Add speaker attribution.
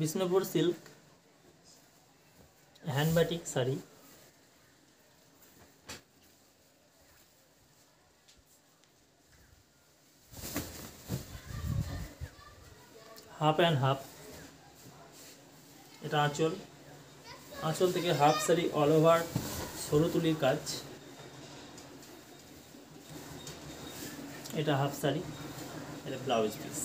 Speaker 1: Bishnupur silk hand batik sari half and half এটা আঁচল। আঁচল থেকে হাফ শাড়ি অল ওভার সরু তুলির কাজ। এটা হাফ শাড়ি এটা ব্লাউজ পিস